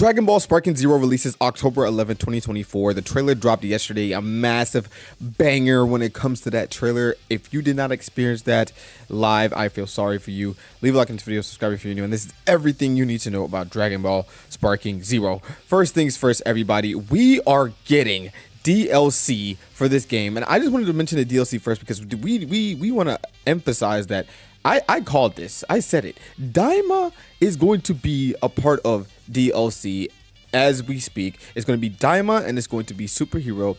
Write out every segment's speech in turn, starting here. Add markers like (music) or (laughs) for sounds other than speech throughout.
Dragon Ball Sparking Zero releases October 11, 2024. The trailer dropped yesterday, a massive banger when it comes to that trailer. If you did not experience that live, I feel sorry for you. Leave a like on this video, subscribe if you're new, and this is everything you need to know about Dragon Ball Sparking Zero. First things first, everybody, we are getting DLC for this game, and I just wanted to mention the DLC first because we we we want to emphasize that I, I called this. I said it. Daima is going to be a part of DLC as we speak. It's going to be Daima and it's going to be Superhero.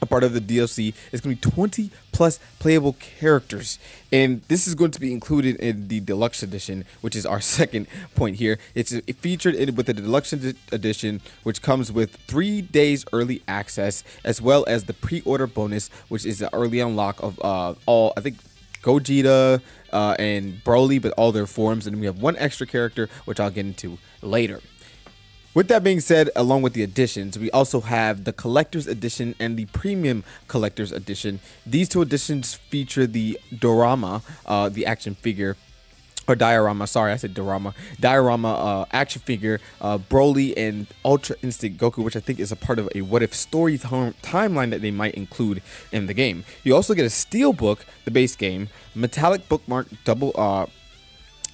A part of the DLC It's going to be 20 plus playable characters. And this is going to be included in the deluxe edition, which is our (laughs) second point here. It's featured in, with the deluxe edition, which comes with three days early access, as well as the pre order bonus, which is the early unlock of uh, all, I think, Gogeta uh, and Broly, but all their forms. And we have one extra character, which I'll get into later. With that being said, along with the additions, we also have the Collector's Edition and the Premium Collector's Edition. These two editions feature the Dorama, uh, the action figure, or diorama. Sorry, I said diorama. Diorama uh, action figure, uh, Broly and Ultra Instinct Goku, which I think is a part of a what if story timeline that they might include in the game. You also get a steel book, the base game, metallic bookmark, double uh,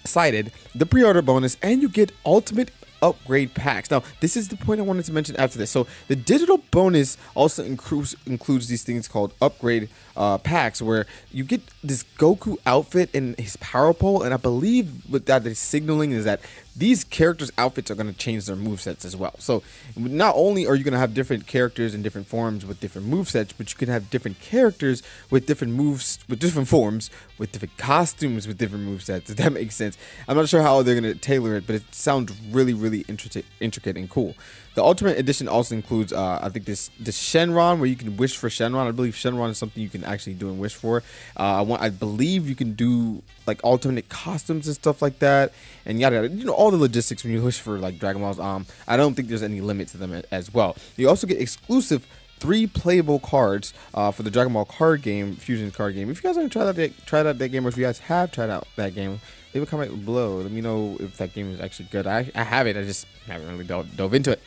sided, the pre-order bonus, and you get ultimate upgrade packs. Now, this is the point I wanted to mention after this. So, the digital bonus also includes includes these things called upgrade uh, packs, where you get this Goku outfit and his power pole, and I believe what that is signaling is that these characters' outfits are going to change their move sets as well. So not only are you going to have different characters in different forms with different move sets, but you can have different characters with different moves, with different forms, with different costumes, with different move sets. (laughs) If that makes sense. I'm not sure how they're going to tailor it, but it sounds really, really intricate, intricate and cool. The Ultimate Edition also includes, uh, I think, this this Shenron, where you can wish for Shenron. I believe Shenron is something you can actually do and wish for. Uh, I want, I believe you can do like alternate costumes and stuff like that, and yada yada. You know all the logistics when you wish for like Dragon Balls. Um, I don't think there's any limit to them as well. You also get exclusive three playable cards uh, for the Dragon Ball card game, Fusion card game. If you guys haven't tried out that, tried out that game, or if you guys have tried out that game, leave a comment below. Let me know if that game is actually good. I, I have it. I just haven't really dove, dove into it.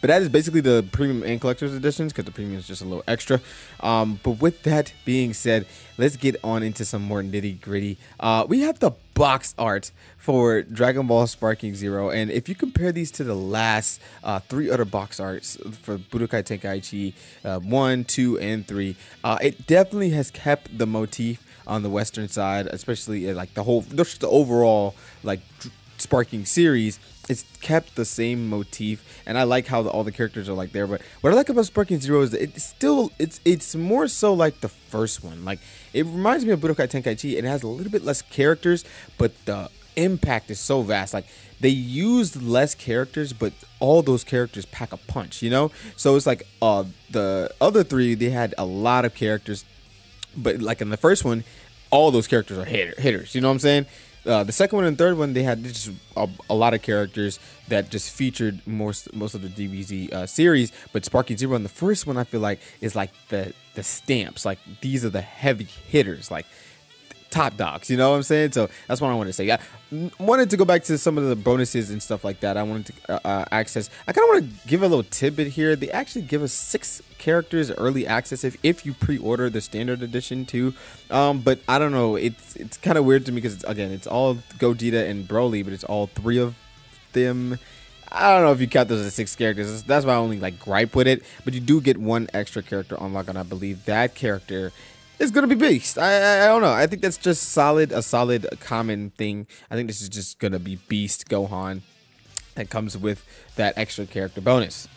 But that is basically the premium and collector's editions because the premium is just a little extra. Um, but with that being said, let's get on into some more nitty gritty. Uh, we have the box art for Dragon Ball Sparking Zero, and if you compare these to the last uh, three other box arts for Budokai Tenkaichi uh, one, two, and three, uh, it definitely has kept the motif on the western side, especially uh, like the whole, just the overall like Sparking series it's kept the same motif and i like how the, all the characters are like there but what i like about sparking zero is it's still it's it's more so like the first one like it reminds me of budokai tenkaichi it has a little bit less characters but the impact is so vast like they used less characters but all those characters pack a punch you know? So it's like uh the other three they had a lot of characters but like in the first one all those characters are hitter, hitters you know what i'm saying uh, the second one and third one, they had just a, a, lot of characters that just featured most most of the DBZ uh, series. But Sparking Zero, and the first one, I feel like is like the the stamps. Like these are the heavy hitters. Like top dogs. You know what I'm saying? So that's what I wanted to say. I wanted to go back to some of the bonuses and stuff like that. I wanted to uh, uh access. I kind of want to give a little tidbit here. They actually give us six characters early access if, if you pre-order the standard edition too. Um, but I don't know. It's it's kind of weird to me because again, it's all Gogeta and Broly, but it's all three of them. I don't know if you count those as six characters. That's my only like gripe with it. But you do get one extra character unlock, and I believe that character is gonna be Beast. I, I, I don't know. I think that's just solid, a solid common thing. I think this is just gonna be Beast Gohan that comes with that extra character bonus.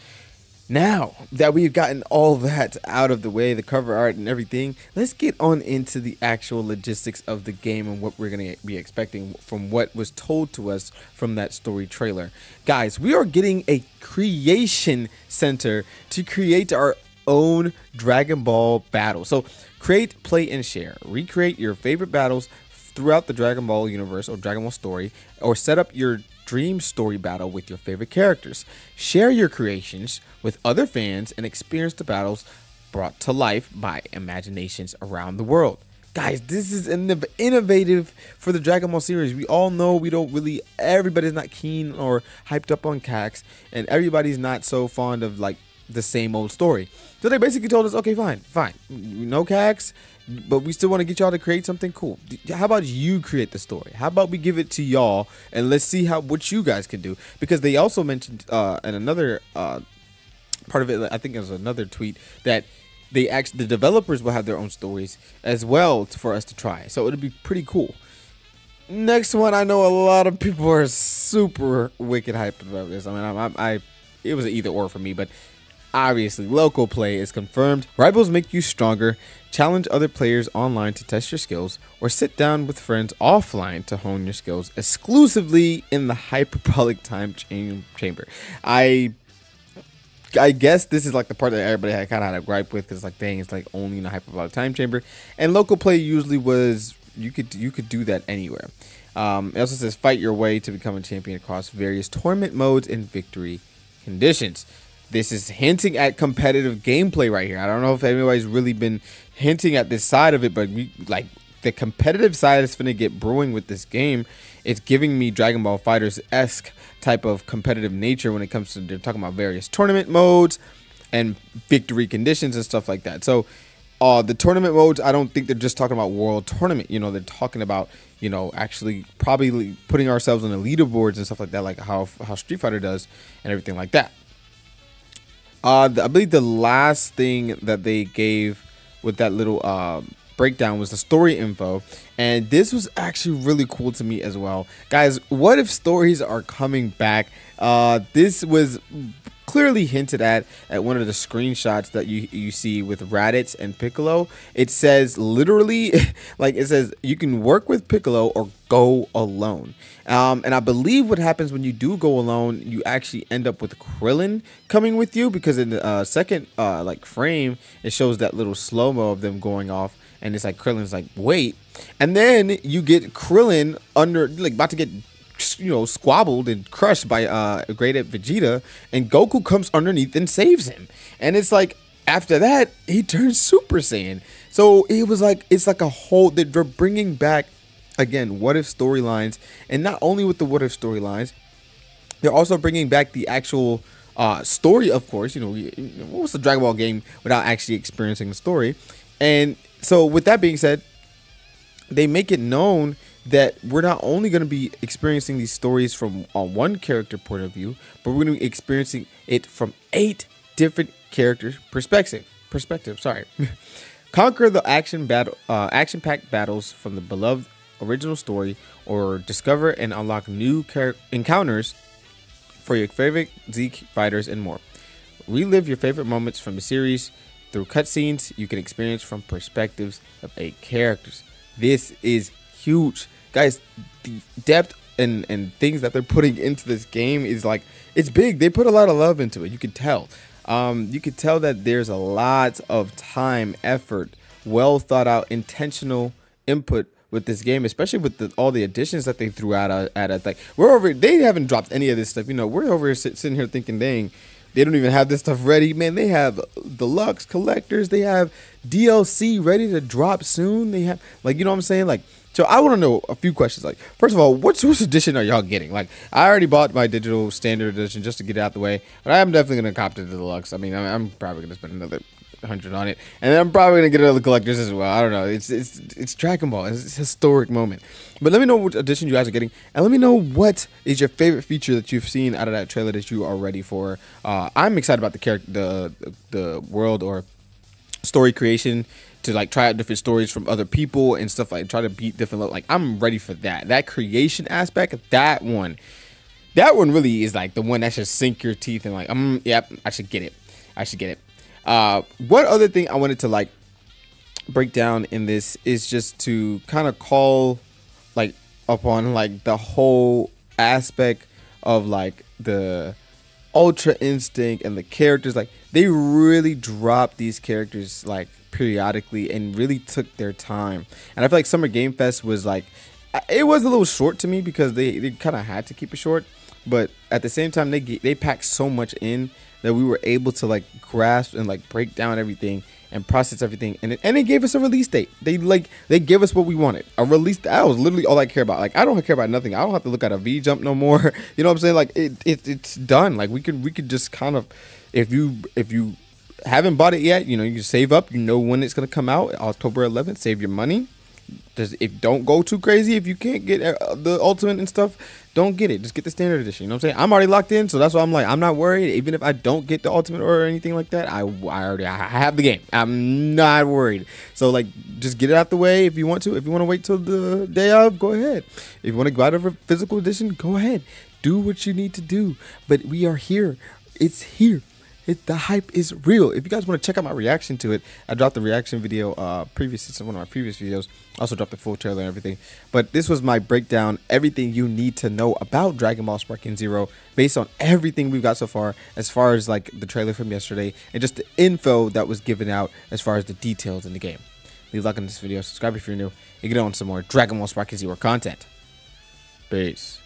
Now that we've gotten all that out of the way, the cover art and everything, let's get on into the actual logistics of the game and what we're going to be expecting from what was told to us from that story trailer. Guys, we are getting a creation center to create our own Dragon Ball battle. So Create, play, and share. Recreate your favorite battles throughout the Dragon Ball universe or Dragon Ball story, or set up your dream story battle with your favorite characters. Share your creations with other fans and experience the battles brought to life by imaginations around the world. guys, this is innovative for the Dragon Ball series. We all know we don't really, everybody's not keen or hyped up on Cax, and everybody's not so fond of like the same old story. So they basically told us, okay, fine, fine, no Cax, but we still want to get y'all to create something cool. How about you create the story? How about we give it to y'all and let's see how what you guys can do? Because they also mentioned uh, in another uh, part of it, I think it was another tweet that they actually the developers will have their own stories as well for us to try. So it'll be pretty cool. Next one, I know a lot of people are super wicked hyped about this. I mean, I, I, I it was an either or for me, but obviously local play is confirmed. Rivals make you stronger. Challenge other players online to test your skills, or sit down with friends offline to hone your skills exclusively in the hyperbolic time chamber. I I guess this is like the part that everybody had kind of had a gripe with because like dang, it's like only in a hyperbolic time chamber, and local play usually was you could you could do that anywhere. Um, it also says fight your way to become a champion across various tournament modes and victory conditions. This is hinting at competitive gameplay right here. I don't know if anybody's really been hinting at this side of it, but we, like the competitive side is going to get brewing with this game. It's giving me Dragon Ball FighterZ esque type of competitive nature when it comes to they're talking about various tournament modes and victory conditions and stuff like that. So uh, the tournament modes, I don't think they're just talking about world tournament. You know, they're talking about you know actually probably putting ourselves on the leaderboards and stuff like that, like how how Street Fighter does and everything like that. Uh, I believe the last thing that they gave with that little uh, breakdown was the story info and this was actually really cool to me as well guys what if stories are coming back uh this was clearly hinted at at one of the screenshots that you you see with Raditz and Piccolo. It says literally, (laughs) like it says you can work with Piccolo or go alone. Um, and I believe what happens when you do go alone, you actually end up with Krillin coming with you because in the uh, second uh, like frame, it shows that little slow mo of them going off and it's like Krillin's like, wait. And then you get Krillin under, like, about to get, you know, squabbled and crushed by uh, Great Ape Vegeta, and Goku comes underneath and saves him. And it's like, after that, he turns Super Saiyan. So it was like, it's like a whole, they're bringing back, again, what if storylines, and not only with the what if storylines, they're also bringing back the actual uh, story, of course. You know, what was the Dragon Ball game without actually experiencing the story? And so with that being said, they make it known that we're not only going to be experiencing these stories from on one character point of view, but we're going to be experiencing it from eight different characters' perspective. Perspective, sorry. (laughs) Conquer the action battle, uh, action-packed battles from the beloved original story, or discover and unlock new char- encounters for your favorite Z fighters and more. Relive your favorite moments from the series through cutscenes, you can experience from perspectives of eight characters. This is huge. Guys, the depth and, and things that they're putting into this game is like, it's big. They put a lot of love into it. You can tell. Um, you can tell that there's a lot of time, effort, well thought out, intentional input with this game, especially with the, all the additions that they threw out at it. Like we're over, they haven't dropped any of this stuff. You know, we're over here sit, sitting here thinking, dang, they don't even have this stuff ready. Man, they have deluxe collectors. They have DLC ready to drop soon. They have like you know what I'm saying? Like so I want to know a few questions. Like, first of all, what source edition are y'all getting? Like, I already bought my digital standard edition just to get it out the way, but I'm definitely gonna cop to the deluxe. I mean, I'm, I'm probably gonna spend another hundred on it, and then I'm probably gonna get other collectors as well. I don't know. It's it's it's Dragon Ball. It's, it's a historic moment. But let me know what edition you guys are getting, and let me know what is your favorite feature that you've seen out of that trailer that you are ready for. Uh, I'm excited about the character, the the world or story creation to like try out different stories from other people and stuff like try to beat different like I'm ready for that. That creation aspect, that one. That one really is like the one that should sink your teeth and like, um, yep, I should get it. I should get it. Uh, one other thing I wanted to like break down in this is just to kind of call like upon like the whole aspect of like the ultra instinct and the characters. Like they really dropped these characters like periodically and really took their time. And i feel like summer game fest was like it was a little short to me because they, they kind of had to keep it short. But at the same time they they packed so much in that we were able to like grasp and like break down everything and process everything. And it, and they gave us a release date. They like they gave us what we wanted. A release. That was literally all I care about. Like I don't care about nothing. I don't have to look at a V jump no more. (laughs) You know what I'm saying? Like it, it it's done. Like we could we could just kind of if you if you haven't bought it yet, you know you save up. You know when it's gonna come out. October 11th. Save your money just if don't go too crazy if you can't get uh, the ultimate and stuff don't get it. Just get the standard edition you know what i'm saying? I'm already locked in so that's why i'm like i'm not worried. Even if i don't get the ultimate or anything like that i, I already i have the game. I'm not worried. So like just get it out the way if you want to. If you want to wait till the day of go ahead. If you want to go out of a physical edition go ahead. Do what you need to do. But we are here. It's here it, the hype is real. If you guys want to check out my reaction to it, I dropped the reaction video uh previous to one of my previous videos. Also dropped the full trailer and everything. But this was my breakdown, everything you need to know about Dragon Ball Sparking Zero, based on everything we've got so far, as far as like the trailer from yesterday and just the info that was given out as far as the details in the game. Leave a like on this video, subscribe if you're new, and get on some more Dragon Ball Sparking Zero content. Peace.